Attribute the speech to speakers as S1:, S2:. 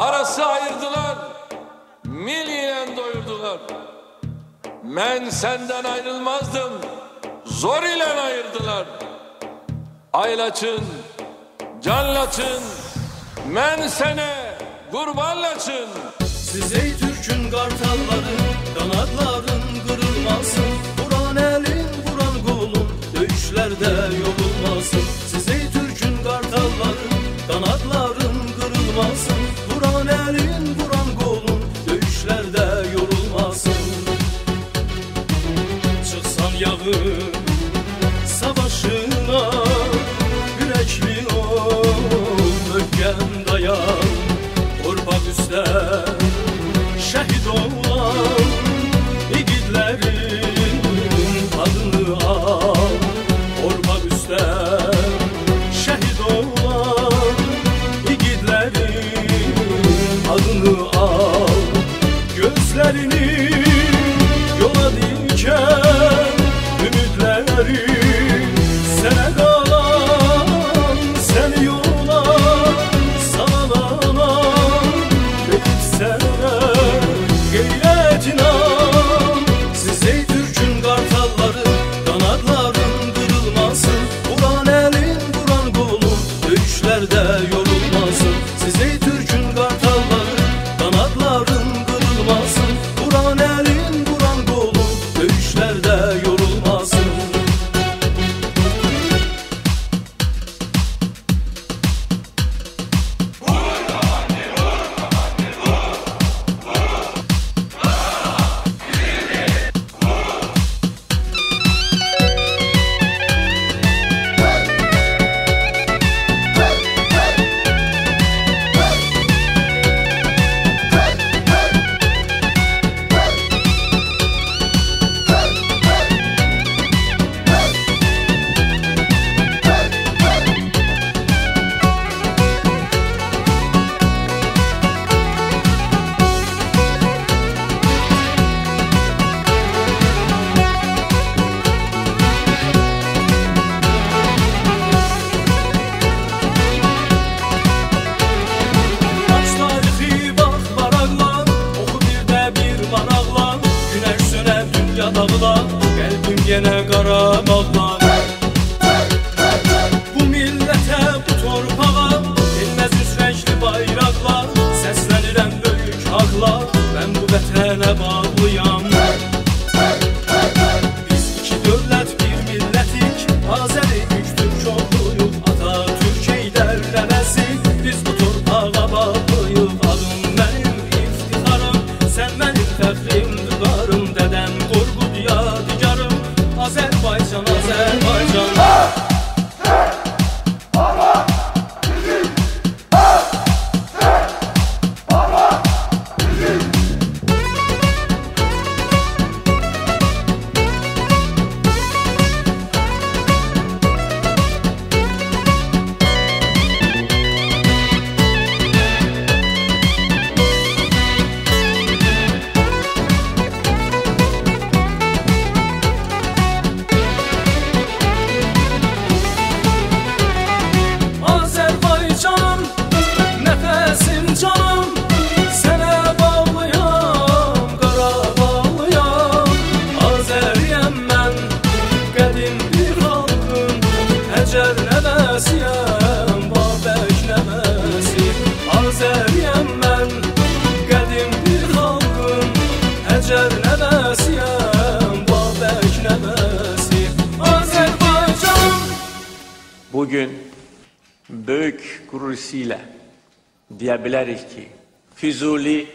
S1: Parası ayırdılar, mil ile doyurdular. Ben senden ayrılmazdım, zor ile ayırdılar. Aylaçın, canlaçın, men sene kurbanlaçın.
S2: Siz ey Türk'ün kartalları, kanatların kırılmasın. cephede şehit olan yiğitlerin adını al. Orman üstte şehit olan yiğitlerin adını al. Gözlerini nerede yok gene kara baltan Bu millete bu torpağa
S1: Bugün büyük gurur diyebiliriz ki Füzuli